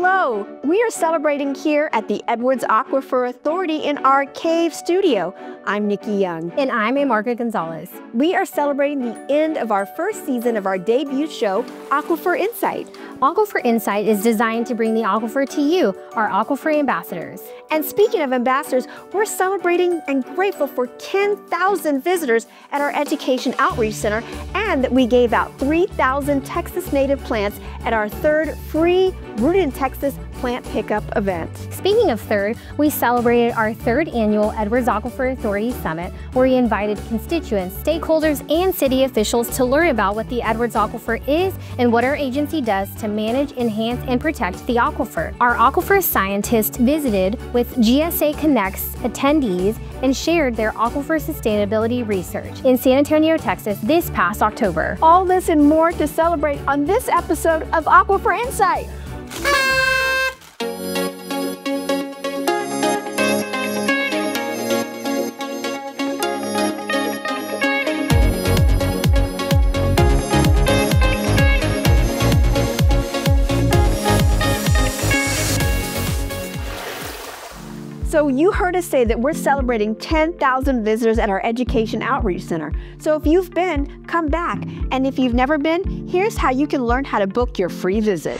Hello! We are celebrating here at the Edwards Aquifer Authority in our cave studio. I'm Nikki Young. And I'm Amarga Gonzalez. We are celebrating the end of our first season of our debut show, Aquifer In-Sight. Aquifer In-Sight is designed to bring the aquifer to you, our aquifer ambassadors. And speaking of ambassadors, we're celebrating and grateful for 10,000 visitors at our Education Outreach Center and that we gave out 3,000 Texas native plants at our third free Rooted in Texas plant pickup event. Speaking of third, we celebrated our third annual Edwards Aquifer Authority Summit where we invited constituents, stakeholders, and city officials to learn about what the Edwards Aquifer is and what our agency does to manage, enhance, and protect the aquifer. Our aquifer scientists visited with GSA Connects attendees and shared their aquifer sustainability research in San Antonio, Texas this past October. All this and more to celebrate on this episode of Aquifer In-Sight. So you heard us say that we're celebrating 10,000 visitors at our Education Outreach Center. So if you've been, come back. And if you've never been, here's how you can learn how to book your free visit.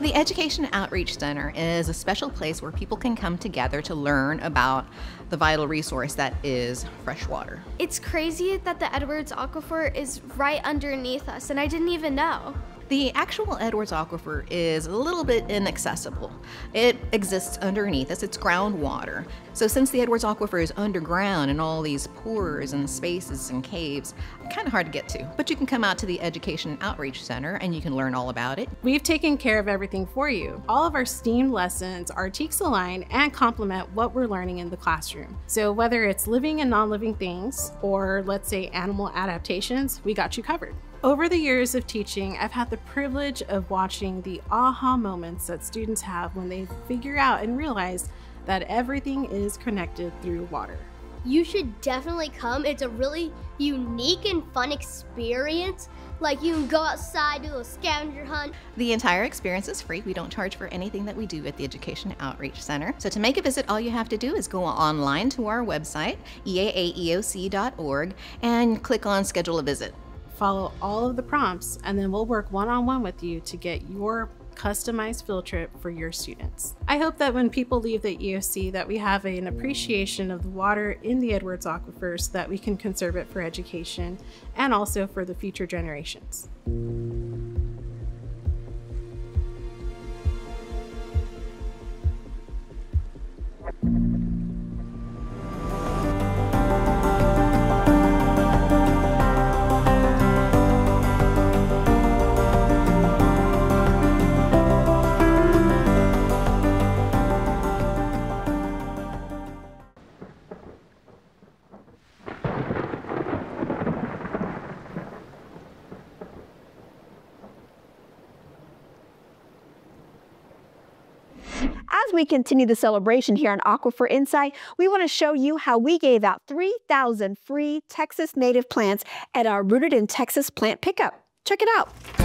The Education Outreach Center is a special place where people can come together to learn about the vital resource that is fresh water. It's crazy that the Edwards Aquifer is right underneath us, and I didn't even know. The actual Edwards Aquifer is a little bit inaccessible. It exists underneath us, it's groundwater. So since the Edwards Aquifer is underground in all these pores and spaces and caves, kind of hard to get to. But you can come out to the Education Outreach Center and you can learn all about it. We've taken care of everything for you. All of our STEAM lessons are TEKS aligned and complement what we're learning in the classroom. So whether it's living and non-living things, or let's say animal adaptations, we got you covered. Over the years of teaching, I've had the privilege of watching the aha moments that students have when they figure out and realize that everything is connected through water. You should definitely come. It's a really unique and fun experience. Like you can go outside, do a scavenger hunt. The entire experience is free. We don't charge for anything that we do at the Education Outreach Center. So to make a visit, all you have to do is go online to our website, eaaeoc.org, and click on schedule a visit follow all of the prompts, and then we'll work one on one with you to get your customized field trip for your students. I hope that when people leave the EOC that we have an appreciation of the water in the Edwards Aquifer so that we can conserve it for education and also for the future generations. As we continue the celebration here on Aquifer In-Sight, we want to show you how we gave out 3,000 free Texas native plants at our Rooted in Texas plant pickup. Check it out.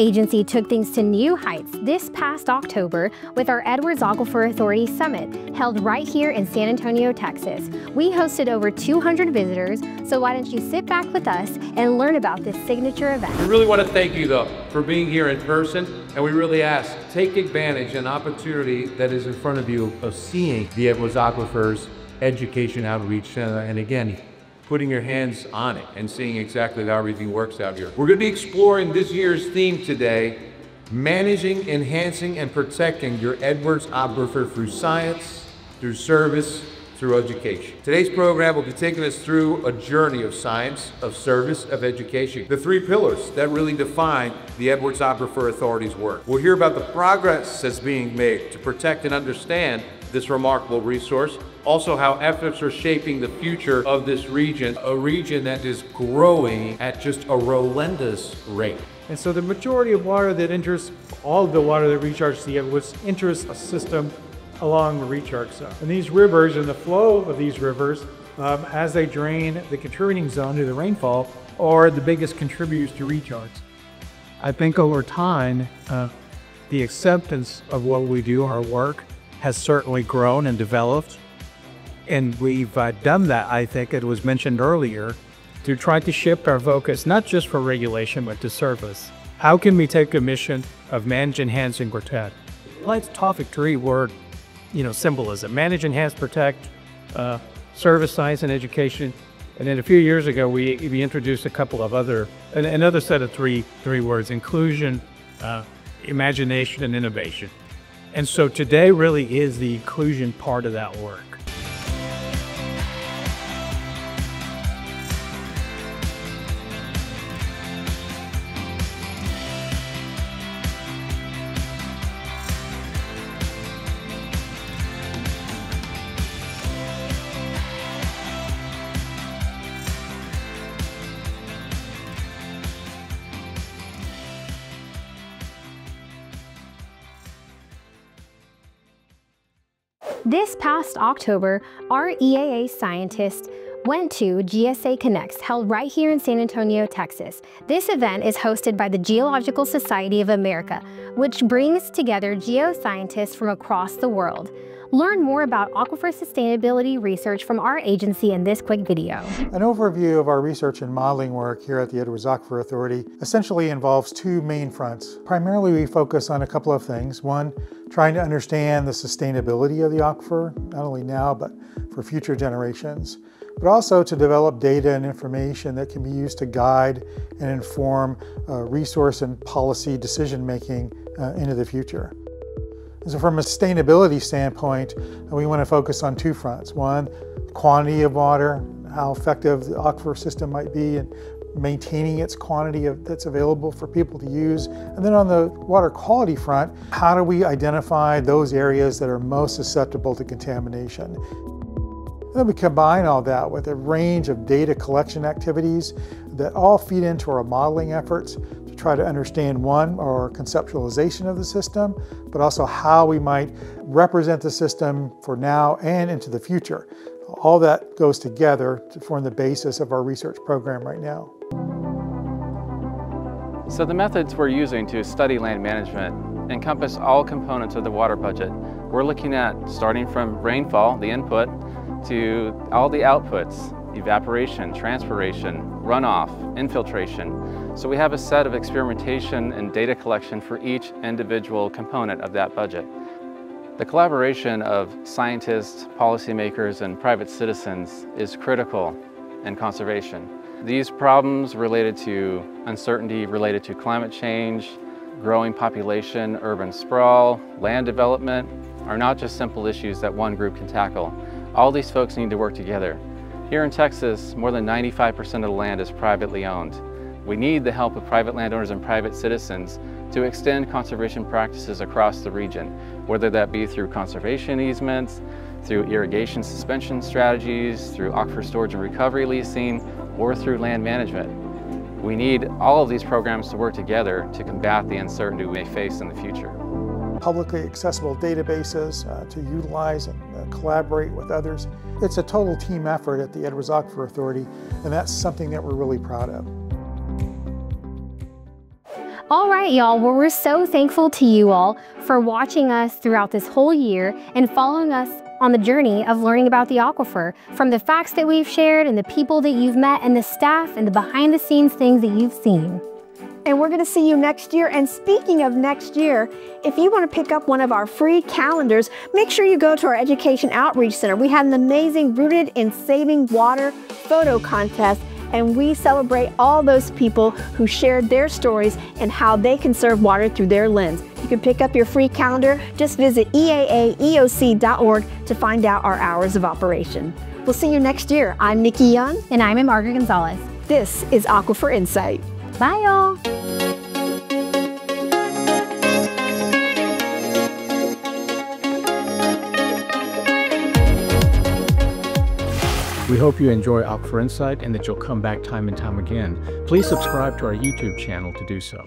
Agency took things to new heights this past October with our Edwards Aquifer Authority Summit, held right here in San Antonio, Texas. We hosted over 200 visitors, so why don't you sit back with us and learn about this signature event. We really want to thank you, though, for being here in person, and we really ask, take advantage and opportunity that is in front of you of seeing the Edwards Aquifers Education Outreach Center, and again, putting your hands on it and seeing exactly how everything works out here. We're going to be exploring this year's theme today, managing, enhancing, and protecting your Edwards Aquifer through science, through service, through education. Today's program will be taking us through a journey of science, of service, of education. The three pillars that really define the Edwards Aquifer Authority's work. We'll hear about the progress that's being made to protect and understand this remarkable resource also how efforts are shaping the future of this region, a region that is growing at just a relentless rate. And so the majority of water that enters, all of the water that recharges the Edwards enters a system along the recharge zone. And these rivers and the flow of these rivers um, as they drain the contributing zone to the rainfall are the biggest contributors to recharge. I think over time, uh, the acceptance of what we do, our work, has certainly grown and developed. And we've uh, done that, I think it was mentioned earlier, to try to shift our focus not just for regulation, but to service. How can we take a mission of manage, enhance, and protect? Let's topic three word, you know, symbolism. Manage, enhance, protect, uh, service, science, and education. And then a few years ago, we, we introduced a couple of other, another set of three, three words, inclusion, uh, imagination, and innovation. And so today really is the inclusion part of that work. This past October, our EAA scientists went to GSA Connects, held right here in San Antonio, Texas. This event is hosted by the Geological Society of America, which brings together geoscientists from across the world. Learn more about aquifer sustainability research from our agency in this quick video. An overview of our research and modeling work here at the Edwards Aquifer Authority essentially involves two main fronts. Primarily we focus on a couple of things. One, trying to understand the sustainability of the aquifer, not only now but for future generations, but also to develop data and information that can be used to guide and inform uh, resource and policy decision making uh, into the future. So from a sustainability standpoint, we want to focus on two fronts. One, quantity of water, how effective the aquifer system might be in maintaining its quantity of, that's available for people to use. And then on the water quality front, how do we identify those areas that are most susceptible to contamination? And then we combine all that with a range of data collection activities that all feed into our modeling efforts try to understand one, our conceptualization of the system, but also how we might represent the system for now and into the future. All that goes together to form the basis of our research program right now. So the methods we're using to study land management encompass all components of the water budget. We're looking at starting from rainfall, the input, to all the outputs, evaporation, transpiration, runoff, infiltration. So we have a set of experimentation and data collection for each individual component of that budget. The collaboration of scientists, policymakers, and private citizens is critical in conservation. These problems related to uncertainty related to climate change, growing population, urban sprawl, land development are not just simple issues that one group can tackle. All these folks need to work together. Here in Texas, more than 95% of the land is privately owned. We need the help of private landowners and private citizens to extend conservation practices across the region, whether that be through conservation easements, through irrigation suspension strategies, through aquifer storage and recovery leasing, or through land management. We need all of these programs to work together to combat the uncertainty we may face in the future publicly accessible databases uh, to utilize and uh, collaborate with others. It's a total team effort at the Edwards Aquifer Authority, and that's something that we're really proud of. All right, y'all. Well, we're so thankful to you all for watching us throughout this whole year and following us on the journey of learning about the aquifer from the facts that we've shared and the people that you've met and the staff and the behind the scenes things that you've seen. And we're going to see you next year. And speaking of next year, if you want to pick up one of our free calendars, make sure you go to our Education Outreach Center. We had an amazing Rooted in Saving Water photo contest and we celebrate all those people who shared their stories and how they conserve water through their lens. You can pick up your free calendar. Just visit eaaeoc.org to find out our hours of operation. We'll see you next year. I'm Nikki Young. And I'm Margaret Gonzalez. This is Aquifer In-Sight. Bye, y'all. We hope you enjoy Aquifer In-Sight and that you'll come back time and time again. Please subscribe to our YouTube channel to do so.